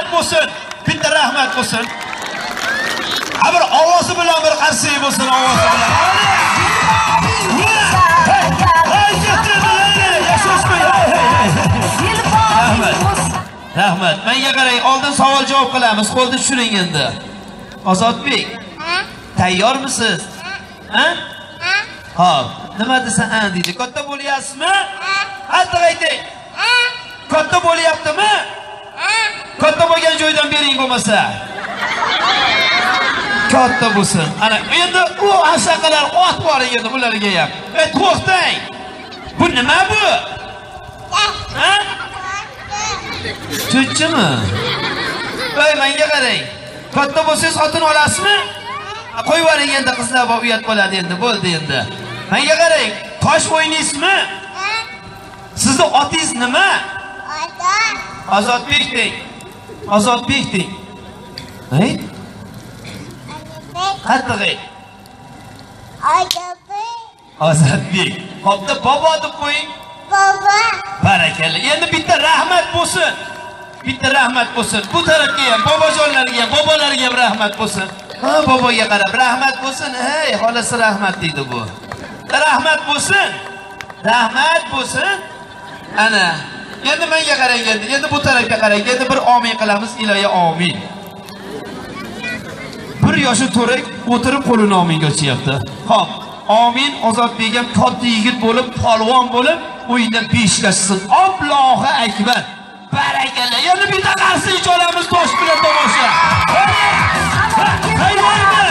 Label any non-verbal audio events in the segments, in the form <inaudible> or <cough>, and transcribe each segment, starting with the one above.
rahmat bo'lsin. Bitta rahmat bo'lsin. Ha bir ovozi bilan bir qarsak bo'lsin ovozi bilan. Rahmat. Rahmat menga qarang oldin savol javob qilamiz. Qo'lni tushiring endi. Ozodbek tayyormisiz? Ha? Hop, nima desa a deydi. Katta bo'lyapsizmi? Qattiq ayting. Katta bo'l bo'lmasa. Katta bo'lsin. Ana endi u ashaqalar ot bor endi bularga ham. Ey to'xtang. Bu nima bu? Ha? Cho'chchimi? Voy menga qarang. Katta bo'lsangiz xotin olasizmi? Qo'yib yuboring endi qizlar uyat bo'ladi endi, bo'ldi endi. Menga qarang, tosh o'ynaysizmi? Sizni otingiz nima? Ozodbek deng. Ozodbek deng. Ey. Ozodbek. Hopda bobo deb qo'ying. Barakalla. Endi bitta rahmat bo'lsin. Bitta rahmat bo'lsin. Bu tarafga ham, bobojonlarga ham, bobolarga ham rahmat bo'lsin. Ha, boboga qarab rahmat bo'lsin. Hey, xolasi rahmat deydi bu. Rahmat bo'lsin. Rahmat bo'lsin. Ana. Endi menga qarang endi. Endi bu tarafga qarang. Endi bir omin qilamiz. Iloya omin. Bir yoshi to'rak o'tirib qo'lini ominga ochyapti. ho'p omin ozod ham katta yigit bo'lib, polvon bo'lib, o'yinda beshlashsin Allohu akbar. Barakalla. Endi bitta qarshi ich olamiz tosh bilan tomosha. Tayyormi?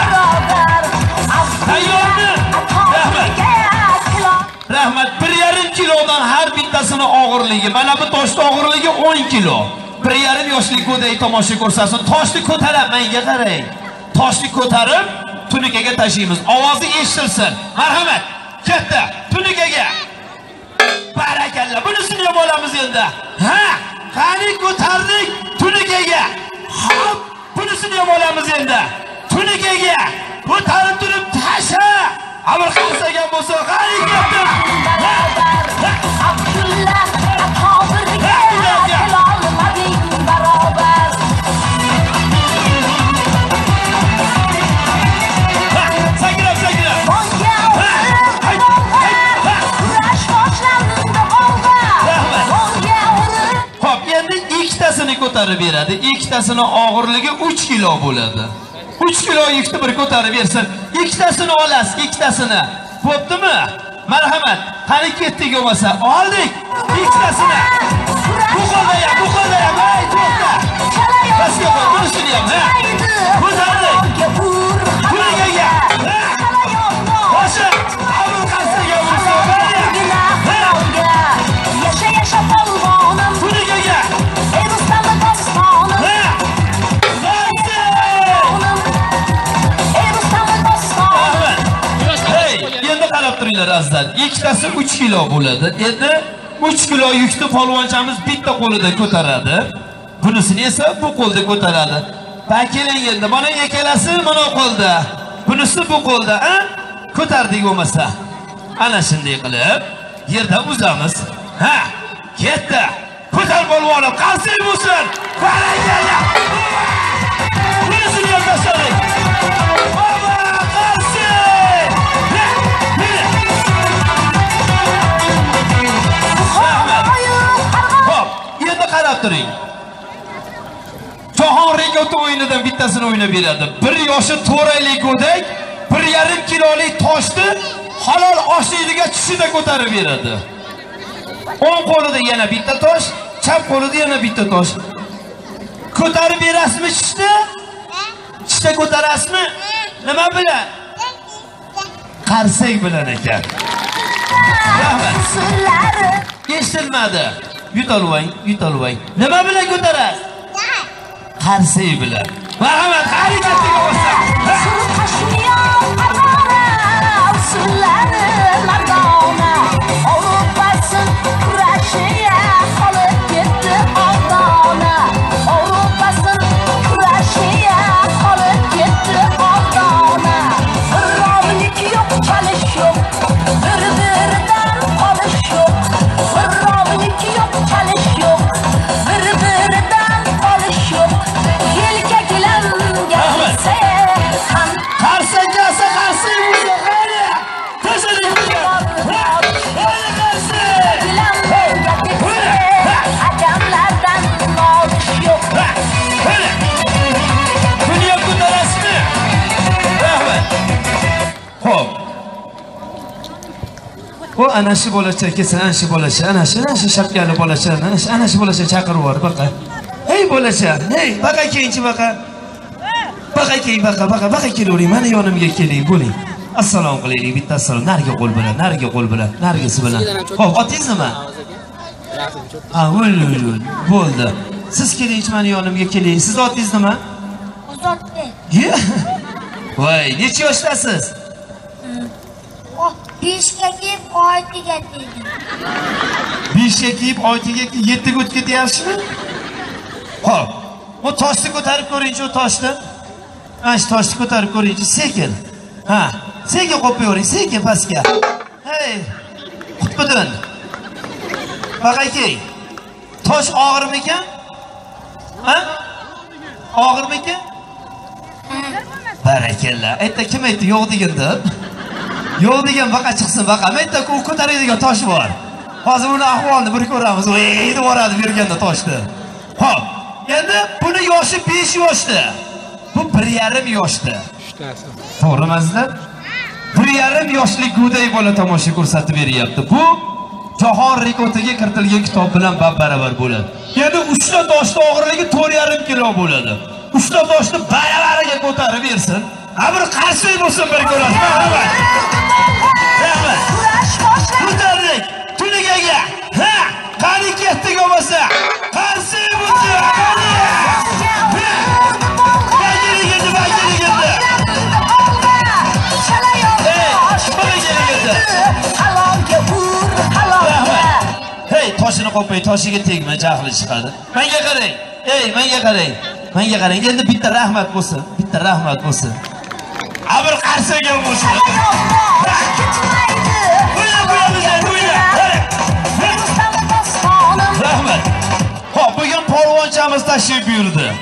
Tayyormi? Rahmat. bir yarim kilodan har bittasini og'irligi. Mana bu toshni og'irligi o'n kilo. 1,5 yoshli go'day tomosha ko'rsasin. Toshni ko'tarib menga qarang. Toshni ko'tarib tunikaga tashlaymiz. Ovozi eshitilsin. Marhamat. Katta tunikaga. Barakalla. Bunisini ham olamiz endi. Ha? Qani ko'tardik tunikaga. Hop, bunisini ham olamiz endi. Tunikaga. Ko'tarib turib tashla. Ko'tarib beradi. Ikkitasini og'irligi 3 kilo bo'ladi. 3 kilo yukni bir ko'tarib bersin. Ikkitasini olasiz, ikkitasini. Bo'ptimi? Marhamat. Qani ketdik bo'lmasa, oldik. Ikkitasini. Bu qo'lda ham, bu qo'lda ham. ay to'xta. Pastga qo'y, bunisini ham, ha? Ko'tardik. Qarab turinglar. Ikkitasi 3 kilo bo'ladi. Endi 3 kilo yukni polvonchamiz bitta qo'lida ko'taradi. Bunisini esa bu qo'lda ko'taradi. Va keling endi mana ikkalasi mana qo'lda. Bunisi bu qo'lda, a? Ko'tardik bo'lmasa. Ana shunday qilib yerda uzamiz. Ha, ketdi. Ko'tar polvonim, qarsak bo'lsin. Barakalla. Rekordi o'yinidan bittasini o'ynab beradi. Bir yoshi to'raylik go'dak 1,5 kilolik toshni halol oshligiga tushida ko'tarib beradi. O'ng qo'lida yana bitta tosh, chap qo'lida yana bitta tosh. Ko'tarib berasizmi tushda? Tushda ko'tarasizmi? Nima bilan? Qarsak bilan ekan. Rahmat. Eshitilmadi. Yutalvang, yutalvang. Nima bilan ko'tarasiz? Qarsak bilan. Marhamat, harakatiga ana shu bolacha kelsa ana shu bolacha ana shu ana shu shapkali bolacha ana shu ana shu bolacha chaqirib yubor baqa. Hey bolacha hey baqa kelingchi baqa. Baqa keling baqa baqa baqa kelavering mani yonimga keling bo'ling. Assalomu qilaylik bitta assalom nariga qo'l bilan nariga qo'l bilan narigisi bilan. Ho'p otingiz nima ha bo'ldi. Siz kelingchi mani yonimga keling. Sizni otingiz nima Ozodbek. <laughs> Voy necha yoshdasiz? O, beshga kelib oytiga tegdi. beshga kiyib oltiga kiyib yettiga o'tib ketyapsizmi ho'p bu toshni ko'tarib ko'ringchi u toshni. Mana shu toshni ko'tarib ko'ringchi sekin. Ha sekin qo'yib qo'yavering sekin pastga. Hey qutbiddin bag'ayking tosh og'irmikan ha? Og'irmikan barakalla. Aytdi kim aytdi? Yo'q degan deb yo'q degan baqa chiqsin baqa bitta u ko'taradigan tosh bor. Hozir uni ahvolini bir ko'ramiz. Ey deb yuboradi berganda toshni. Ho'p endi buni yoshi besh yoshda. Bu bir yarim yoshda. To'g'rimi azizlar bir yarim yoshlik go'dak bola tomosha ko'rsatib beryapti. Bu jahon rekordiga kiritilgan kitob bilan bab baravar bo'ladi. Endi uchta toshni og'irligi to'rt yarim kilo bo'ladi. Uchta toshni baravariga ko'tarib bersin. Ha bir qarsak bo'lsin bir ko'rasiz. Rahmat Kurash boshlandi. ko'tardik. Tunigaga ha qani ketdik bo'lmasa hey toshini qo'ypay toshiga tegma jahli chiqadi. Menga qarang. Ey menga qarang. Menga qarang. Endi bitta rahmat bo'lsin. Bitta rahmat bo'lsin. A bir qarsak ham bo'lsin polvonchamiz tashrif buyurdi.